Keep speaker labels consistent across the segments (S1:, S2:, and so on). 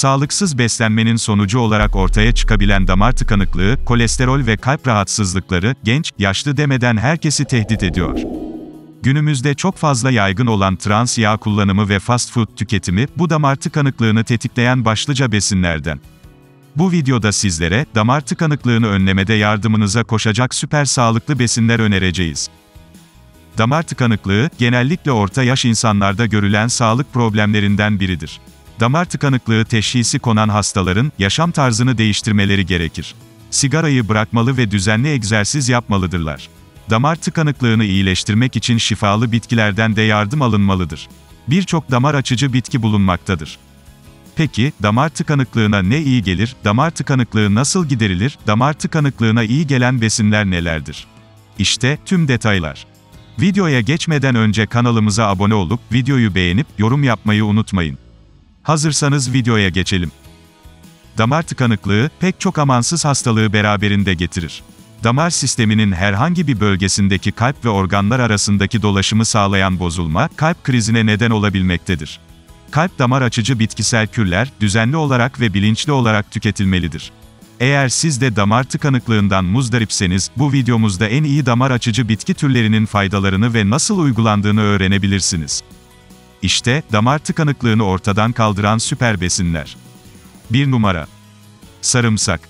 S1: Sağlıksız beslenmenin sonucu olarak ortaya çıkabilen damar tıkanıklığı, kolesterol ve kalp rahatsızlıkları, genç, yaşlı demeden herkesi tehdit ediyor. Günümüzde çok fazla yaygın olan trans yağ kullanımı ve fast food tüketimi, bu damar tıkanıklığını tetikleyen başlıca besinlerden. Bu videoda sizlere, damar tıkanıklığını önlemede yardımınıza koşacak süper sağlıklı besinler önereceğiz. Damar tıkanıklığı, genellikle orta yaş insanlarda görülen sağlık problemlerinden biridir. Damar tıkanıklığı teşhisi konan hastaların, yaşam tarzını değiştirmeleri gerekir. Sigarayı bırakmalı ve düzenli egzersiz yapmalıdırlar. Damar tıkanıklığını iyileştirmek için şifalı bitkilerden de yardım alınmalıdır. Birçok damar açıcı bitki bulunmaktadır. Peki, damar tıkanıklığına ne iyi gelir, damar tıkanıklığı nasıl giderilir, damar tıkanıklığına iyi gelen besinler nelerdir? İşte, tüm detaylar. Videoya geçmeden önce kanalımıza abone olup, videoyu beğenip, yorum yapmayı unutmayın. Hazırsanız videoya geçelim. Damar tıkanıklığı, pek çok amansız hastalığı beraberinde getirir. Damar sisteminin herhangi bir bölgesindeki kalp ve organlar arasındaki dolaşımı sağlayan bozulma, kalp krizine neden olabilmektedir. Kalp damar açıcı bitkisel kürler, düzenli olarak ve bilinçli olarak tüketilmelidir. Eğer siz de damar tıkanıklığından muzdaripseniz, bu videomuzda en iyi damar açıcı bitki türlerinin faydalarını ve nasıl uygulandığını öğrenebilirsiniz. İşte, damar tıkanıklığını ortadan kaldıran süper besinler. 1 numara. Sarımsak.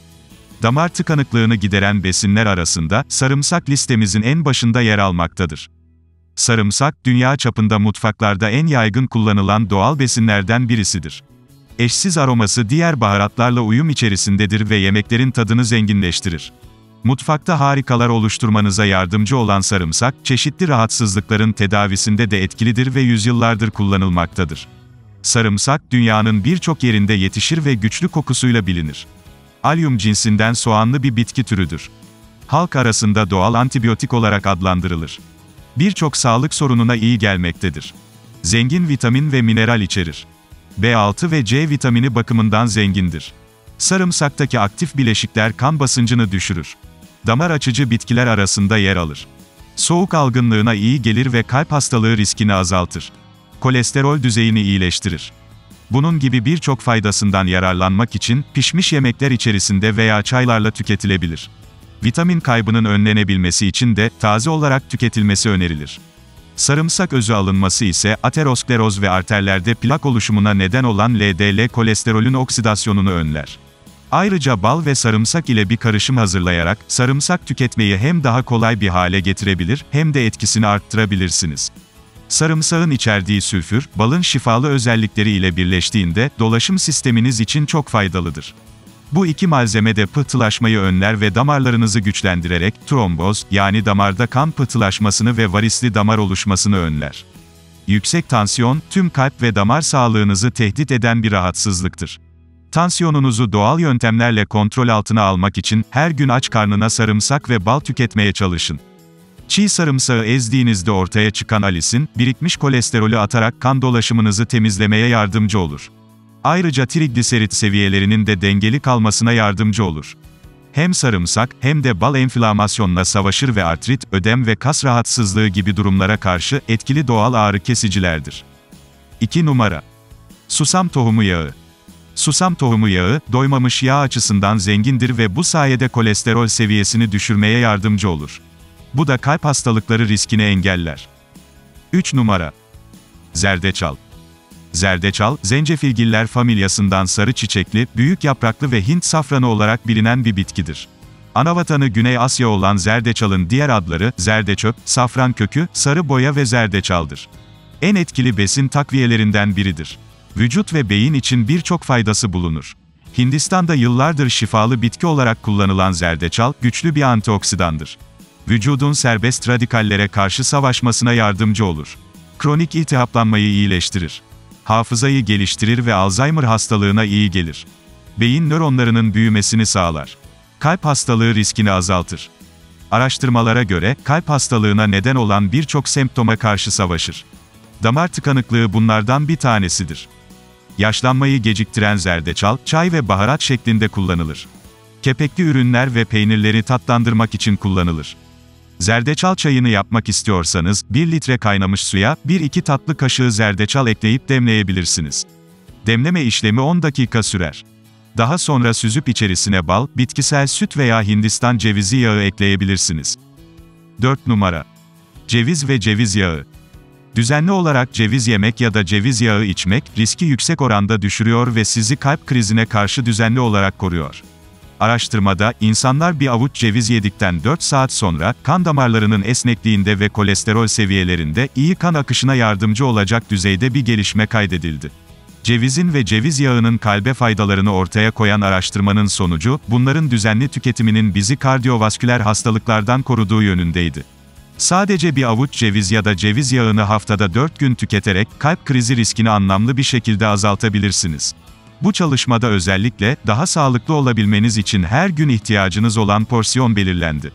S1: Damar tıkanıklığını gideren besinler arasında, sarımsak listemizin en başında yer almaktadır. Sarımsak, dünya çapında mutfaklarda en yaygın kullanılan doğal besinlerden birisidir. Eşsiz aroması diğer baharatlarla uyum içerisindedir ve yemeklerin tadını zenginleştirir. Mutfakta harikalar oluşturmanıza yardımcı olan sarımsak, çeşitli rahatsızlıkların tedavisinde de etkilidir ve yüzyıllardır kullanılmaktadır. Sarımsak, dünyanın birçok yerinde yetişir ve güçlü kokusuyla bilinir. Alyum cinsinden soğanlı bir bitki türüdür. Halk arasında doğal antibiyotik olarak adlandırılır. Birçok sağlık sorununa iyi gelmektedir. Zengin vitamin ve mineral içerir. B6 ve C vitamini bakımından zengindir. Sarımsaktaki aktif bileşikler kan basıncını düşürür. Damar açıcı bitkiler arasında yer alır. Soğuk algınlığına iyi gelir ve kalp hastalığı riskini azaltır. Kolesterol düzeyini iyileştirir. Bunun gibi birçok faydasından yararlanmak için, pişmiş yemekler içerisinde veya çaylarla tüketilebilir. Vitamin kaybının önlenebilmesi için de, taze olarak tüketilmesi önerilir. Sarımsak özü alınması ise, ateroskleroz ve arterlerde plak oluşumuna neden olan LDL kolesterolün oksidasyonunu önler. Ayrıca bal ve sarımsak ile bir karışım hazırlayarak, sarımsak tüketmeyi hem daha kolay bir hale getirebilir, hem de etkisini arttırabilirsiniz. Sarımsağın içerdiği sülfür, balın şifalı özellikleri ile birleştiğinde, dolaşım sisteminiz için çok faydalıdır. Bu iki malzeme de pıhtılaşmayı önler ve damarlarınızı güçlendirerek, tromboz, yani damarda kan pıhtılaşmasını ve varisli damar oluşmasını önler. Yüksek tansiyon, tüm kalp ve damar sağlığınızı tehdit eden bir rahatsızlıktır. Tansiyonunuzu doğal yöntemlerle kontrol altına almak için, her gün aç karnına sarımsak ve bal tüketmeye çalışın. Çiğ sarımsağı ezdiğinizde ortaya çıkan alisin, birikmiş kolesterolü atarak kan dolaşımınızı temizlemeye yardımcı olur. Ayrıca trigliserit seviyelerinin de dengeli kalmasına yardımcı olur. Hem sarımsak, hem de bal enflamasyonla savaşır ve artrit, ödem ve kas rahatsızlığı gibi durumlara karşı etkili doğal ağrı kesicilerdir. 2 numara. Susam tohumu yağı. Susam tohumu yağı, doymamış yağ açısından zengindir ve bu sayede kolesterol seviyesini düşürmeye yardımcı olur. Bu da kalp hastalıkları riskini engeller. 3 numara. Zerdeçal. Zerdeçal, zencefilgiller familyasından sarı çiçekli, büyük yapraklı ve Hint safranı olarak bilinen bir bitkidir. Anavatanı Güney Asya olan zerdeçalın diğer adları, zerdeçöp, safran kökü, sarı boya ve zerdeçaldır. En etkili besin takviyelerinden biridir. Vücut ve beyin için birçok faydası bulunur. Hindistan'da yıllardır şifalı bitki olarak kullanılan zerdeçal, güçlü bir antioksidandır. Vücudun serbest radikallere karşı savaşmasına yardımcı olur. Kronik iltihaplanmayı iyileştirir. Hafızayı geliştirir ve Alzheimer hastalığına iyi gelir. Beyin nöronlarının büyümesini sağlar. Kalp hastalığı riskini azaltır. Araştırmalara göre, kalp hastalığına neden olan birçok semptoma karşı savaşır. Damar tıkanıklığı bunlardan bir tanesidir. Yaşlanmayı geciktiren zerdeçal, çay ve baharat şeklinde kullanılır. Kepekli ürünler ve peynirleri tatlandırmak için kullanılır. Zerdeçal çayını yapmak istiyorsanız, 1 litre kaynamış suya, 1-2 tatlı kaşığı zerdeçal ekleyip demleyebilirsiniz. Demleme işlemi 10 dakika sürer. Daha sonra süzüp içerisine bal, bitkisel süt veya Hindistan cevizi yağı ekleyebilirsiniz. 4 numara. Ceviz ve ceviz yağı. Düzenli olarak ceviz yemek ya da ceviz yağı içmek, riski yüksek oranda düşürüyor ve sizi kalp krizine karşı düzenli olarak koruyor. Araştırmada, insanlar bir avuç ceviz yedikten 4 saat sonra, kan damarlarının esnekliğinde ve kolesterol seviyelerinde iyi kan akışına yardımcı olacak düzeyde bir gelişme kaydedildi. Cevizin ve ceviz yağının kalbe faydalarını ortaya koyan araştırmanın sonucu, bunların düzenli tüketiminin bizi kardiyovasküler hastalıklardan koruduğu yönündeydi. Sadece bir avuç ceviz ya da ceviz yağını haftada 4 gün tüketerek kalp krizi riskini anlamlı bir şekilde azaltabilirsiniz. Bu çalışmada özellikle daha sağlıklı olabilmeniz için her gün ihtiyacınız olan porsiyon belirlendi.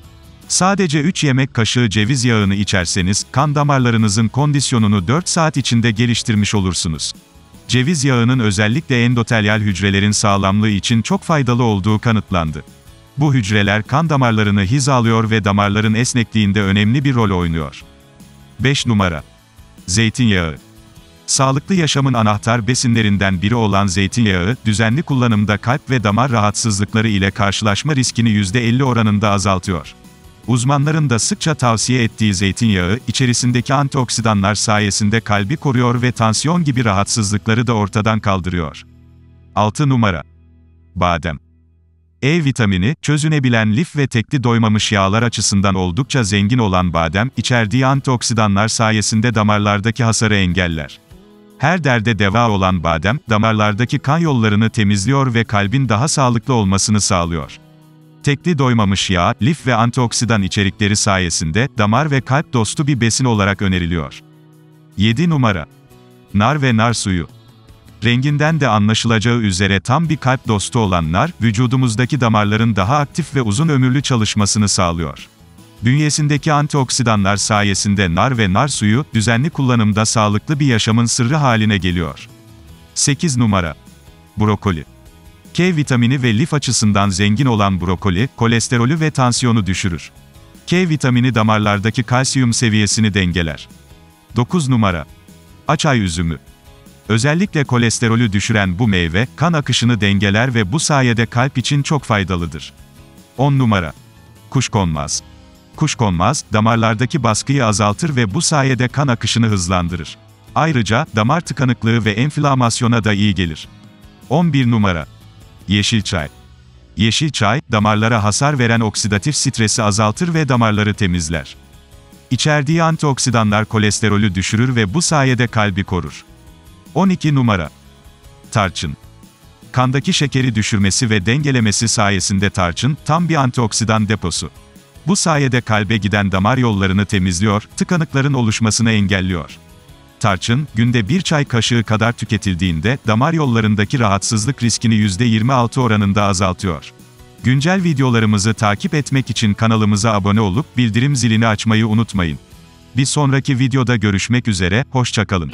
S1: Sadece 3 yemek kaşığı ceviz yağını içerseniz kan damarlarınızın kondisyonunu 4 saat içinde geliştirmiş olursunuz. Ceviz yağının özellikle endotelyal hücrelerin sağlamlığı için çok faydalı olduğu kanıtlandı. Bu hücreler kan damarlarını hizalıyor ve damarların esnekliğinde önemli bir rol oynuyor. 5 numara. Zeytinyağı. Sağlıklı yaşamın anahtar besinlerinden biri olan zeytinyağı, düzenli kullanımda kalp ve damar rahatsızlıkları ile karşılaşma riskini %50 oranında azaltıyor. Uzmanların da sıkça tavsiye ettiği zeytinyağı, içerisindeki antioksidanlar sayesinde kalbi koruyor ve tansiyon gibi rahatsızlıkları da ortadan kaldırıyor. 6 numara. Badem. E vitamini, çözünebilen lif ve tekli doymamış yağlar açısından oldukça zengin olan badem, içerdiği antioksidanlar sayesinde damarlardaki hasarı engeller. Her derde deva olan badem, damarlardaki kan yollarını temizliyor ve kalbin daha sağlıklı olmasını sağlıyor. Tekli doymamış yağ, lif ve antioksidan içerikleri sayesinde, damar ve kalp dostu bir besin olarak öneriliyor. 7 numara. Nar ve nar suyu. Renginden de anlaşılacağı üzere tam bir kalp dostu olan nar, vücudumuzdaki damarların daha aktif ve uzun ömürlü çalışmasını sağlıyor. Bünyesindeki antioksidanlar sayesinde nar ve nar suyu, düzenli kullanımda sağlıklı bir yaşamın sırrı haline geliyor. 8 numara. Brokoli. K vitamini ve lif açısından zengin olan brokoli, kolesterolü ve tansiyonu düşürür. K vitamini damarlardaki kalsiyum seviyesini dengeler. 9 numara. Açay üzümü. Özellikle kolesterolü düşüren bu meyve, kan akışını dengeler ve bu sayede kalp için çok faydalıdır. 10 numara. Kuşkonmaz. Kuşkonmaz, damarlardaki baskıyı azaltır ve bu sayede kan akışını hızlandırır. Ayrıca, damar tıkanıklığı ve enflamasyona da iyi gelir. 11 numara. Yeşil çay. Yeşil çay, damarlara hasar veren oksidatif stresi azaltır ve damarları temizler. İçerdiği antioksidanlar kolesterolü düşürür ve bu sayede kalbi korur. 12 numara. Tarçın. Kandaki şekeri düşürmesi ve dengelemesi sayesinde tarçın, tam bir antioksidan deposu. Bu sayede kalbe giden damar yollarını temizliyor, tıkanıkların oluşmasını engelliyor. Tarçın, günde bir çay kaşığı kadar tüketildiğinde, damar yollarındaki rahatsızlık riskini %26 oranında azaltıyor. Güncel videolarımızı takip etmek için kanalımıza abone olup, bildirim zilini açmayı unutmayın. Bir sonraki videoda görüşmek üzere, hoşçakalın.